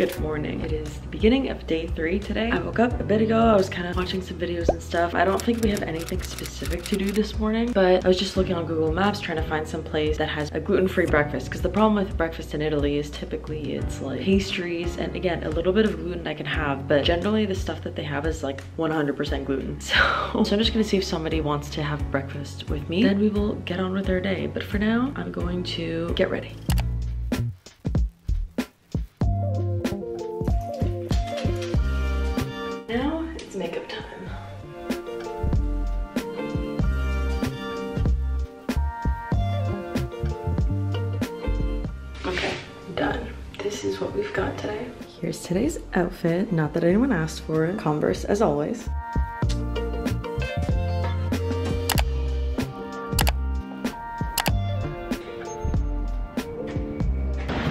Good morning. It is the beginning of day three today. I woke up a bit ago. I was kind of watching some videos and stuff. I don't think we have anything specific to do this morning, but I was just looking on Google Maps trying to find some place that has a gluten-free breakfast because the problem with breakfast in Italy is typically it's like pastries and again, a little bit of gluten I can have, but generally the stuff that they have is like 100% gluten. So, so I'm just gonna see if somebody wants to have breakfast with me. Then we will get on with our day. But for now, I'm going to get ready. This is what we've got today. Here's today's outfit. Not that anyone asked for it. Converse as always.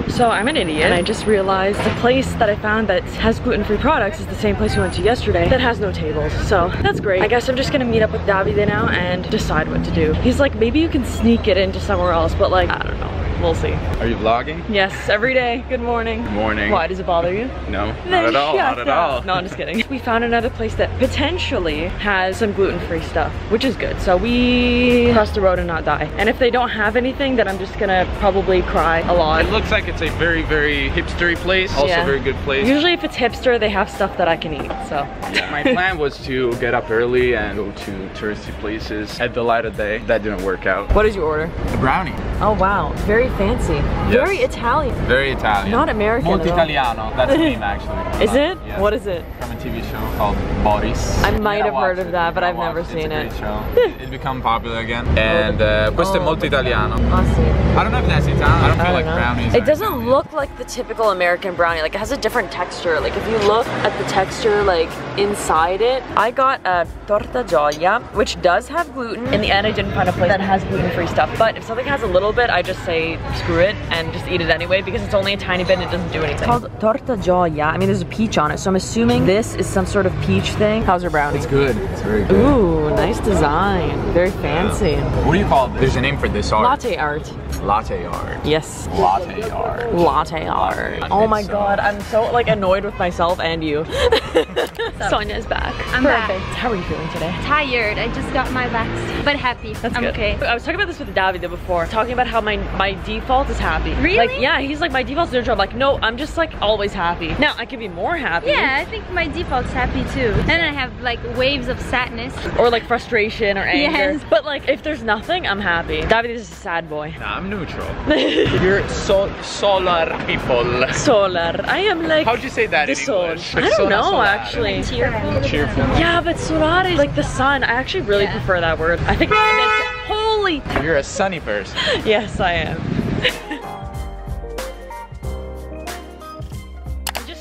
So I'm an idiot and I just realized the place that I found that has gluten-free products is the same place we went to yesterday that has no tables. So that's great. I guess I'm just gonna meet up with Davide now and decide what to do. He's like, maybe you can sneak it into somewhere else, but like, I don't know. We'll see. Are you vlogging? Yes, every day. Good morning. Good morning. Why, does it bother you? No, Then not at all, not at up. all. No, I'm just kidding. We found another place that potentially has some gluten-free stuff, which is good. So we cross the road and not die. And if they don't have anything, then I'm just gonna probably cry a lot. It looks like it's a very, very hipstery place. Also Yeah. very good place. Usually if it's hipster, they have stuff that I can eat, so. My plan was to get up early and go to touristy places at the light of day. That didn't work out. What did you order? A brownie. Oh wow, very fancy. Very Italian. Very Italian. Not American Molto. Italiano. That's the name actually. Is it? Yeah. What is it? From a TV show called Boris. I might have heard of that, but I've never watch it. seen it's it. a great show. it become popular again. And uh, questo Oh. è molto italiano. I don't know if that's Italian. I don't feel I don't know. brownies. It doesn't Italian. look like the typical American brownie. Like it has a different texture. Like if you look at the texture like inside it, I got a torta gioia, which does have gluten. In the end, I didn't find a place that has gluten-free stuff. But if something has a little bit, I just say screw it and just eat it anyway because it's only a tiny bit and it doesn't do anything. It's called torta gioia. I mean, there's a peach on it, so I'm assuming this is some sort of peach thing. How's your brownie? It's good. It's very good. Ooh, nice design. Very fancy. What do you call this? There's a name for this art. Latte art. Latte art. Yes. Latte art. latte art. Oh my So- god, I'm so like annoyed with myself and you. Sonia's back. I'm Perfect. back. How are you feeling today? Tired. I just got my vaccine, but happy. That's I'm good. okay. I was talking about this with Davide before, talking about how my my default is happy. Really? Like, yeah, he's like my default's neutral. I'm like, no, I'm just like always happy. Now I could be more happy. Yeah, I think my default's happy too. Then I have like waves of sadness. Or like frustration or anger. Yes. But like if there's nothing, I'm happy. Davide is a sad boy. Nah, I'm neutral. You're so solar people. Solar. I am like How'd you say that the in soul. English? I don't know solare. Actually. Cheerful. Cheerful. Yeah, but solar is like the sun. I actually really Yeah. prefer that word. I think that's holy. You're a sunny person. Yes, I am.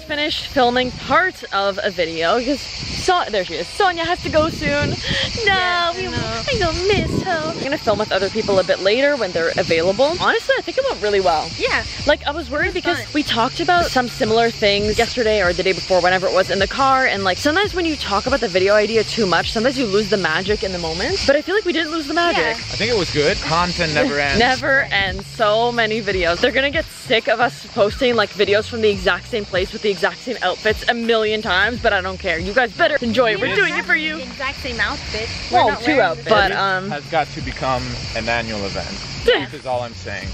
finished filming part of a video because so there she is. Sonia has to go soon. No, Yes, I we. I don't miss her. I'm gonna film with other people a bit later when they're available. Honestly, I think it went really well. Yeah. Like I was worried because fun. we talked about some similar things yesterday or the day before, whenever it was in the car, and like sometimes when you talk about the video idea too much, sometimes you lose the magic in the moment. But I feel like we didn't lose the magic. Yeah. I think it was good. Content never ends. Never ends. So many videos. They're gonna get sick of us posting like videos from the exact same place with the exact same outfits a million times, but I don't care. You guys better enjoy it. We're doing it for you. The exact same outfit. We're Well, not two outfits. But um has got to become an annual event. Yeah. Which is all I'm saying.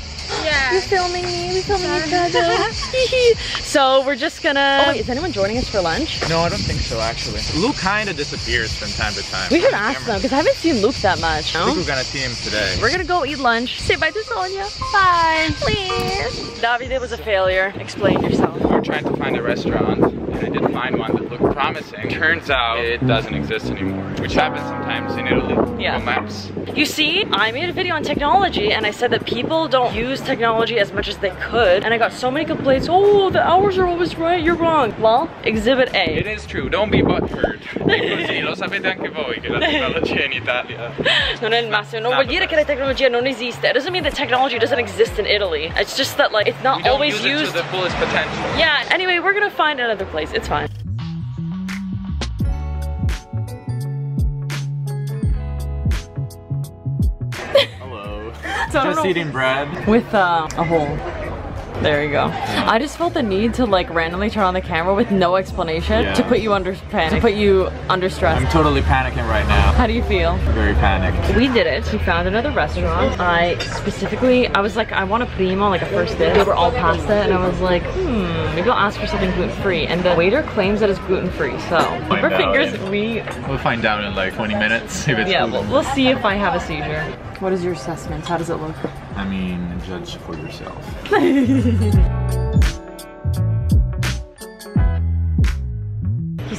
Yeah. filming me, We're filming each other. so we're just gonna Oh wait, is anyone joining us for lunch? No, I don't think so actually. Luke kinda disappears from time to time. We should ask camera. them because I haven't seen Luke that much. I think we're gonna see him today. We're gonna go eat lunch. Say bye to Sonia. Bye. Please. Davide was a failure. Explain yourself. We were trying to find a restaurant and I did find one that looked promising. Turns out it doesn't exist anymore, which happens sometimes in Italy. Yeah. Google Maps. You see, I made a video on technology and I said that people don't use technology as much as they could. And I got so many complaints, oh, the hours are always right, you're wrong. Well, exhibit A. It is true, don't be butthurt. È così, lo sapete anche voi che la tecnologia in Italia. Non è il massimo. Non vuol dire che la tecnologia non esiste. It doesn't mean that technology doesn't exist in Italy. It's just that like, it's not always use used. to the fullest potential. Yeah, anyway, we're gonna find another place. It's fine. Just eating bread. With uh, a hole. There you go. I just felt the need to like randomly turn on the camera with no explanation Yeah. to put you under panic, to put you under stress. I'm totally panicking right now. How do you feel? Very panicked. We did it. We found another restaurant. I specifically, I was like, I want a primo, like a first dish. They were all pasta, and I was like, hmm, maybe I'll ask for something gluten free. And the waiter claims that it's gluten free. So keep our out. fingers. We We'll find out in like 20 minutes if it's yeah, gluten. we'll, we'll see if I have a seizure. What is your assessment? How does it look? I mean, judge for yourself.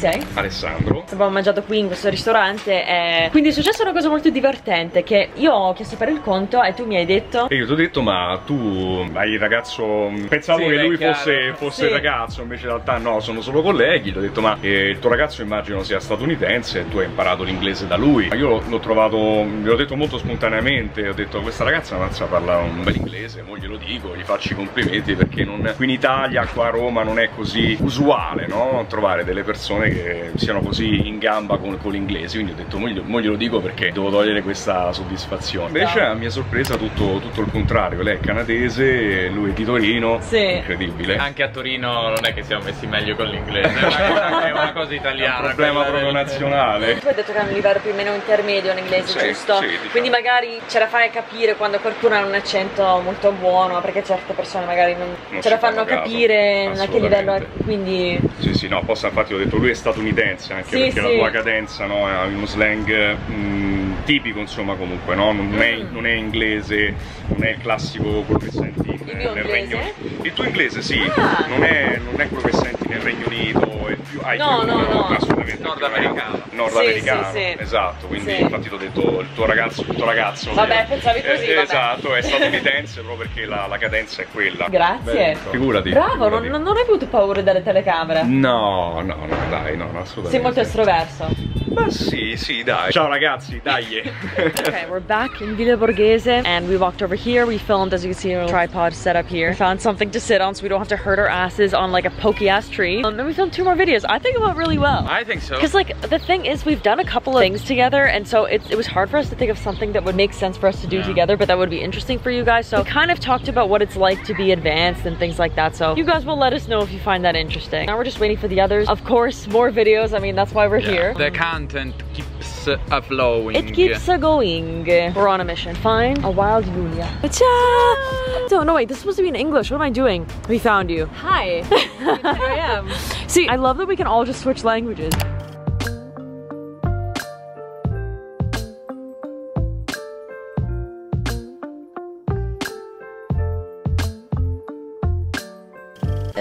sei? Alessandro. Abbiamo mangiato qui in questo ristorante e quindi è successa una cosa molto divertente che io ho chiesto per il conto e tu mi hai detto E io ti ho detto, ma tu hai il ragazzo. Pensavo Sì, che lui chiaro. fosse, fosse Sì. il ragazzo, invece in realtà no, sono solo colleghi. Gli ho detto, ma eh, il tuo ragazzo immagino sia statunitense e tu hai imparato l'inglese da lui. Ma io l'ho trovato, gliel'ho detto molto spontaneamente. Ho detto, questa ragazza non sa parlare un bel inglese, mo glielo dico, gli faccio i complimenti perché non- qui in Italia, qua a Roma, non è così usuale, no? Trovare delle persone che siano così in gamba con, con l'inglese. Quindi ho detto, mo glielo, mo glielo dico perché devo togliere questa soddisfazione. Invece, a mia sorpresa, tutto, tutto il contrario. Lei è canadese, lui è di Torino. Sì. Incredibile. Anche a Torino non è che siamo messi meglio con l'inglese, è una cosa, italiana. È un problema proprio nazionale. Tu hai detto che è un livello più o meno intermedio in inglese, Sì, giusto? sì, diciamo. Quindi magari ce la fai a capire quando qualcuno ha un accento molto buono, perché certe persone magari non, Non ce la fanno caso, capire a che livello è. Quindi Sì, sì, no, apposta infatti ho detto lui è statunitense anche Sì, perché sì. la tua cadenza no, ha uno slang mm, tipico insomma comunque, no? non, è, Mm. non è inglese, non è il classico senti Il mio nel inglese? Regno Unito. Il tuo inglese sì, Ah. non, è, non è quello che senti nel Regno Unito, è più, hai No, più- no, no. assolutamente Nordamericano. Nordamericano, Sì, sì, sì. esatto, quindi Sì. infatti ti ho detto il tuo ragazzo, il tuo ragazzo Vabbè, eh, pensavi così, eh. Esatto, è statunitense proprio perché la, la cadenza è quella. Grazie. Figurati. Bravo, non, figurati. non hai avuto paura delle telecamere. No, no, no, dai, no, no, assolutamente. Sei molto estroverso. Ma sì, sì, dai. Ciao ragazzi, dai. okay, we're back in Villa Borghese and we walked over here. We filmed, as you can see, a tripod set up here. We found something to sit on so we don't have to hurt our asses on like a pokey ass tree. Um, and we filmed two more videos. I think it went really well. I think so. Because like the thing is we've done a couple of things together and so it, it was hard for us to think of something that would make sense for us to do Yeah. together but that would be interesting for you guys. So we kind of talked about what it's like to be advanced and things like that. So you guys will let us know if you find that interesting. Now we're just waiting for the others. Of course, more videos. I mean, that's why we're here. The content keeps uh, flowing. It keeps uh, going. We're on a mission. Find a wild Yulia. Ciao! No, no, wait, this is supposed to be in English. What am I doing? We found you. Hi. Here I am. See, I love that we can all just switch languages.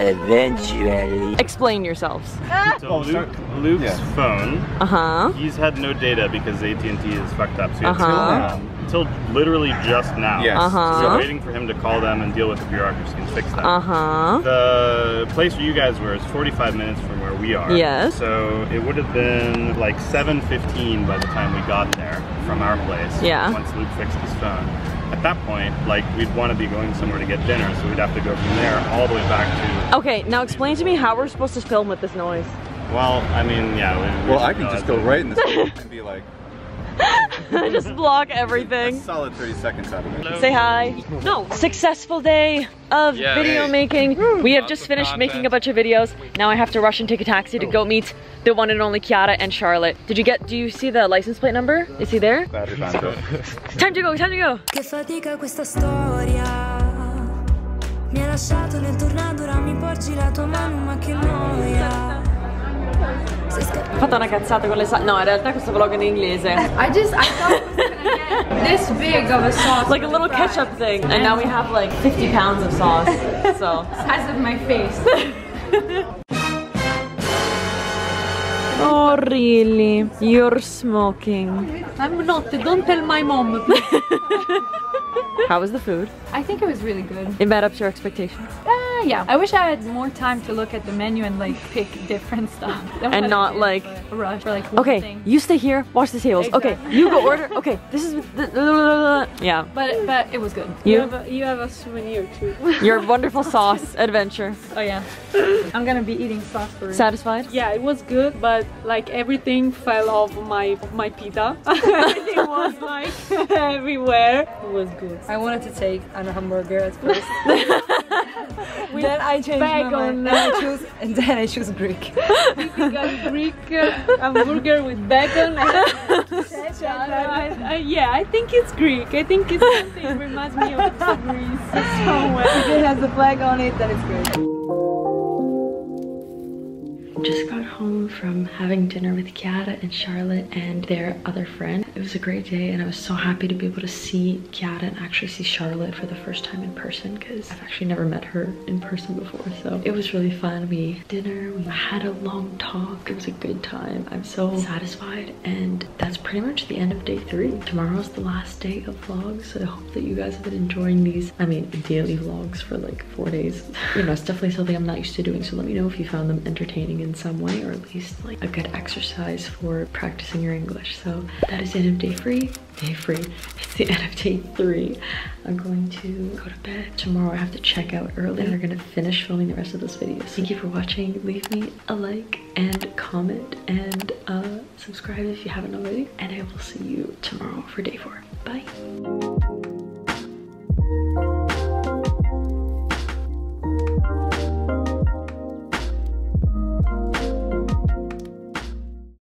Eventually. Explain yourselves. So Luke, Luke's phone, Uh huh. he's had no data because AT&T is fucked up. So Uh-huh. um, until literally just now. Yes. Uh-huh. So we're waiting for him to call them and deal with the bureaucracy and fix that. Uh huh. The place where you guys were is 45 minutes from where we are. Yes. So it would have been like 7:15 by the time we got there from our place. Yeah. Once Luke fixed his phone. At that point, like we'd want to be going somewhere to get dinner, so we'd have to go from there all the way back to. Okay, now explain to me how we're supposed to film with this noise. Well, I mean, yeah. We, we Well, I can just that's go right in this and be like, just block a everything. solid 30 seconds out of it. Say hi. No. Successful day of Yeah. video Hey. making. We have Lots just finished making a bunch of videos. Now I have to rush and take a taxi to go oh. meet the one and only Chiara and Charlotte. Did you get, do you see the license plate number? Is he there? Time to Time to go, time to go. Che fatica questa storia Mi hai lasciato nel tornado, ora mi porgi la tua mano, ma che noia Ho fatto una cazzata con le No, in realtà questo vlog è in inglese. I just I thought it was gonna get this big of a sauce. Like a little ketchup thing. And now we have like 50 pounds of sauce. So. size of my face. Oh, really? You're smoking. I'm not. Don't tell my mom. How was the food? I think it was really good. It met up to your expectations. Uh, Yeah. I wish I had more time to look at the menu and like pick different stuff. And not, did like- rush for like Okay, thing. you stay here, watch the tables. Okay, you go order. Okay, this is. The, yeah. But but it was good. You? have a, you have a souvenir too. Your wonderful sauce adventure. Oh yeah. I'm gonna be eating sauce for Satisfied? yeah, it was good, but like everything fell off my my pita. it was like everywhere. It was good. I wanted to take a hamburger at first. Then I changed my mind. Then I choose and then I choose Greek. Typical Greek uh, hamburger with bacon. I, I, yeah, I think it's Greek. I think it's something reminds me of Greece somewhere. If it has a flag on it, then it's Greek. Just got home from having dinner with Chiara and Charlotte and their other friend. It was a great day and I was so happy to be able to see Chiara and actually see Charlotte for the first time in person because I've actually never met her in person before. So it was really fun. We had dinner, we had a long talk. It was a good time. I'm so satisfied and that's pretty much the end of day three. Tomorrow's the last day of vlogs. So I hope that you guys have been enjoying these, I mean, daily vlogs for like four days. You know, it's definitely something I'm not used to doing. So let me know if you found them entertaining some way or at least like a good exercise for practicing your English. So that is the end of day three. Day three. It's the end of day three. I'm going to go to bed. Tomorrow I have to check out early and we're gonna finish filming the rest of this video. Thank you for watching. Leave me a like and comment and uh, subscribe if you haven't already. And I will see you tomorrow for day four. Bye.